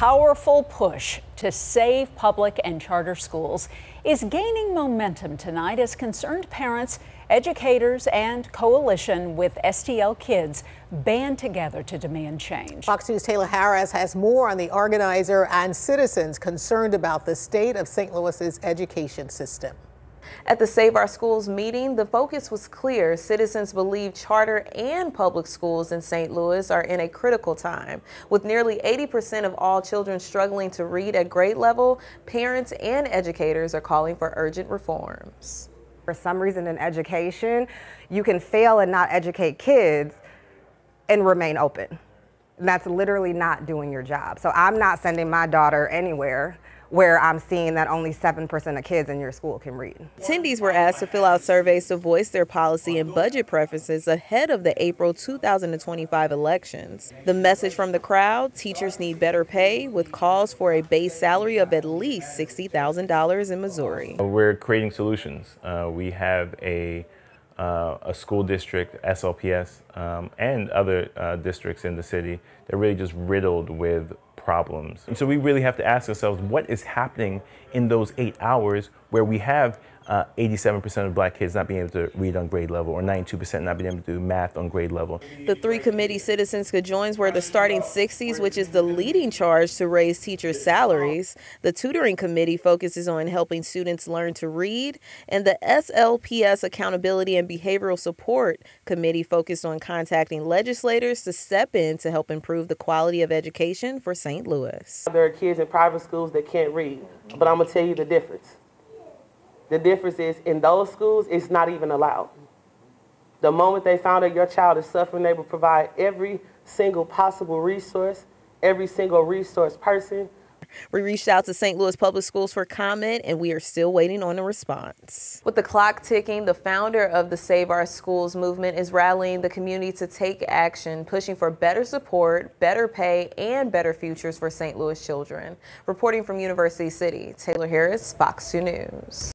powerful push to save public and charter schools is gaining momentum tonight as concerned parents, educators, and coalition with STL Kids band together to demand change. Fox News' Taylor Harris has more on the organizer and citizens concerned about the state of St. Louis's education system. At the Save Our Schools meeting, the focus was clear. Citizens believe charter and public schools in St. Louis are in a critical time. With nearly 80% of all children struggling to read at grade level, parents and educators are calling for urgent reforms. For some reason in education, you can fail and not educate kids and remain open. That's literally not doing your job. So I'm not sending my daughter anywhere where I'm seeing that only 7% of kids in your school can read. Attendees were asked to fill out surveys to voice their policy and budget preferences ahead of the April 2025 elections. The message from the crowd teachers need better pay with calls for a base salary of at least $60,000 in Missouri. We're creating solutions. Uh, we have a uh, a school district, SLPS, um, and other uh, districts in the city, they're really just riddled with problems. And so we really have to ask ourselves what is happening in those eight hours where we have 87% uh, of black kids not being able to read on grade level or 92% not being able to do math on grade level. The three committee citizens could join were the starting 60s, which is the leading charge to raise teachers' salaries. The tutoring committee focuses on helping students learn to read, and the SLPS Accountability and Behavioral Support Committee focused on contacting legislators to step in to help improve the quality of education for St. Louis. There are kids in private schools that can't read, but I'm going to tell you the difference. The difference is in those schools, it's not even allowed. The moment they found out your child is suffering, they will provide every single possible resource, every single resource person. We reached out to St. Louis Public Schools for comment, and we are still waiting on a response. With the clock ticking, the founder of the Save Our Schools movement is rallying the community to take action, pushing for better support, better pay, and better futures for St. Louis children. Reporting from University City, Taylor Harris, Fox 2 News.